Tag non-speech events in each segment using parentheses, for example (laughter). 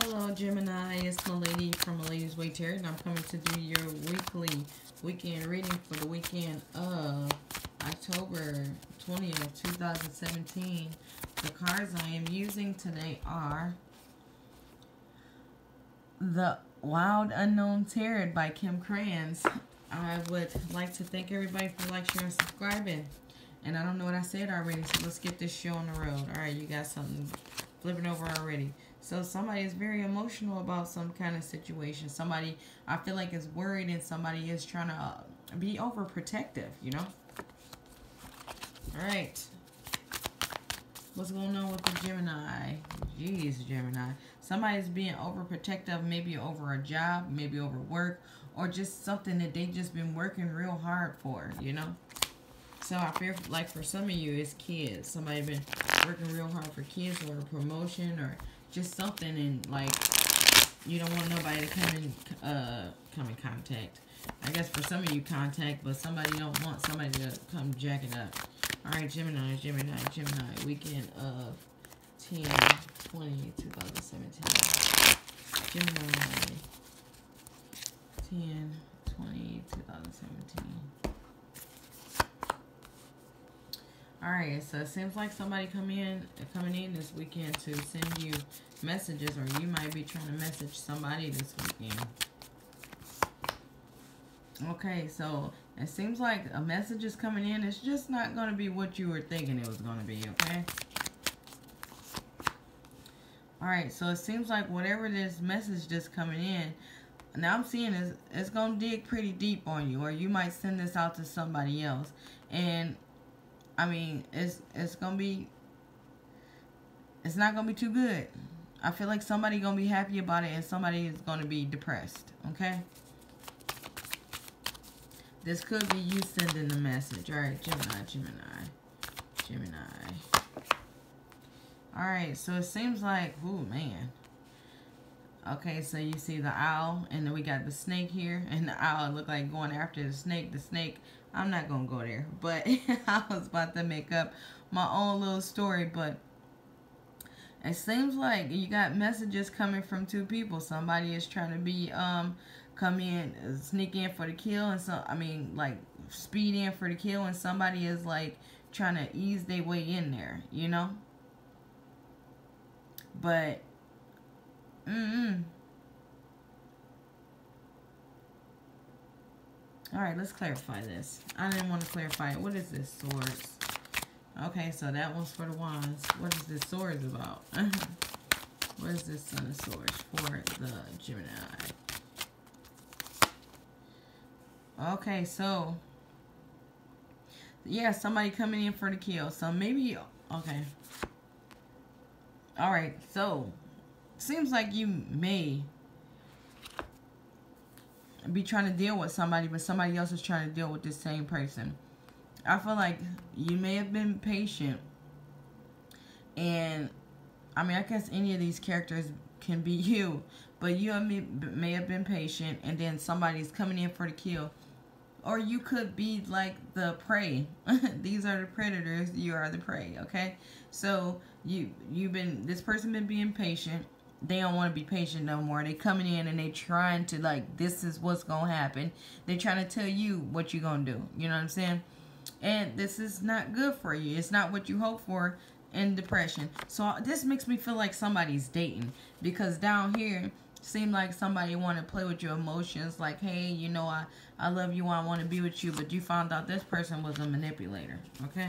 Hello, Gemini. It's Malady from Malady's Way Tarot, and I'm coming to do your weekly weekend reading for the weekend of October 20th, 2017. The cards I am using today are The Wild Unknown Tarot by Kim Krans. I would like to thank everybody for like, sharing, and subscribing. And I don't know what I said already, so let's get this show on the road. All right, you got something flipping over already. So somebody is very emotional about some kind of situation. Somebody, I feel like, is worried and somebody is trying to uh, be overprotective, you know? All right. What's going on with the Gemini? Jeez, Gemini. Somebody's being overprotective, maybe over a job, maybe over work, or just something that they just been working real hard for, you know? So I feel like for some of you, it's kids. Somebody been working real hard for kids or a promotion or just something and like you don't want nobody to come in uh come in contact. I guess for some of you contact, but somebody don't want somebody to come jack it up. Alright, Gemini, Gemini, Gemini, weekend of 10, 20, 2017. Gemini 10, 20, 2017. Alright, so it seems like somebody come in, coming in this weekend to send you messages or you might be trying to message somebody this weekend. Okay, so it seems like a message is coming in. It's just not going to be what you were thinking it was going to be, okay? Alright, so it seems like whatever this message that's coming in, now I'm seeing is it's going to dig pretty deep on you or you might send this out to somebody else. And I mean, it's it's gonna be it's not gonna be too good. I feel like somebody gonna be happy about it and somebody is gonna be depressed. Okay. This could be you sending the message. All right, Gemini, Gemini, Gemini. All right, so it seems like, oh man. Okay, so you see the owl, and then we got the snake here, and the owl look like going after the snake. The snake I'm not going to go there. But (laughs) I was about to make up my own little story. But it seems like you got messages coming from two people. Somebody is trying to be, um, come in, sneak in for the kill. And so, I mean, like, speed in for the kill. And somebody is, like, trying to ease their way in there, you know? But, mm-mm. All right, let's clarify this. I didn't want to clarify it. What is this, swords? Okay, so that one's for the wands. What is this swords about? (laughs) what is this son of swords for the Gemini? Okay, so yeah, somebody coming in for the kill. So maybe okay. All right, so seems like you may be trying to deal with somebody, but somebody else is trying to deal with the same person. I feel like you may have been patient. And, I mean, I guess any of these characters can be (laughs) you. But you and me may have been patient, and then somebody's coming in for the kill. Or you could be like the prey. (laughs) these are the predators. You are the prey, okay? So, you, you've been, this person been being patient they don't want to be patient no more. They coming in and they trying to like this is what's gonna happen. They trying to tell you what you gonna do. You know what I'm saying? And this is not good for you. It's not what you hope for in depression. So uh, this makes me feel like somebody's dating because down here seem like somebody want to play with your emotions like hey you know i i love you i want to be with you but you found out this person was a manipulator okay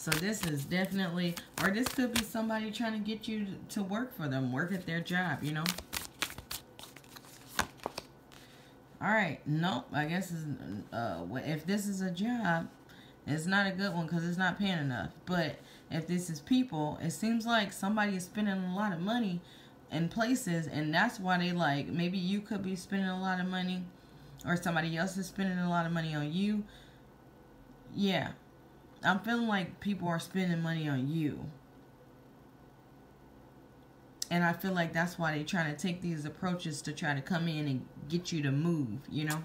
so this is definitely, or this could be somebody trying to get you to work for them, work at their job, you know. All right, nope, I guess uh, if this is a job, it's not a good one because it's not paying enough. But if this is people, it seems like somebody is spending a lot of money in places and that's why they like, maybe you could be spending a lot of money or somebody else is spending a lot of money on you. Yeah, I'm feeling like people are spending money on you. And I feel like that's why they're trying to take these approaches to try to come in and get you to move, you know?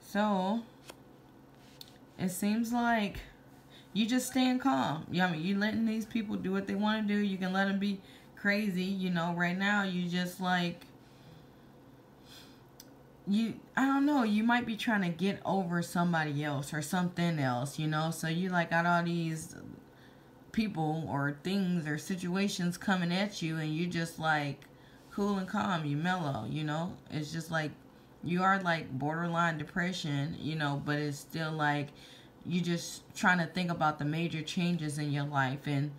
So, it seems like you just staying calm. You I mean, you letting these people do what they want to do. You can let them be crazy. You know, right now you just like you I don't know, you might be trying to get over somebody else or something else, you know? So you like got all these people or things or situations coming at you and you just like cool and calm, you mellow, you know? It's just like you are like borderline depression, you know, but it's still like you just trying to think about the major changes in your life and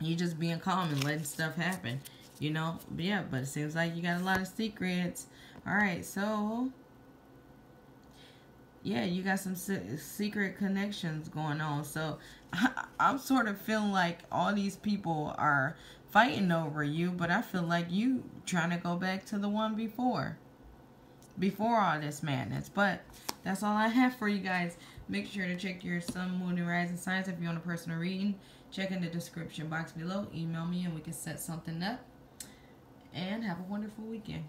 you just being calm and letting stuff happen, you know? But yeah, but it seems like you got a lot of secrets. All right, so yeah, you got some secret connections going on. So (laughs) I'm sort of feeling like all these people are fighting over you, but I feel like you trying to go back to the one before. Before all this madness. But that's all I have for you guys. Make sure to check your sun, moon, and rising signs if you want a personal reading. Check in the description box below. Email me and we can set something up. And have a wonderful weekend.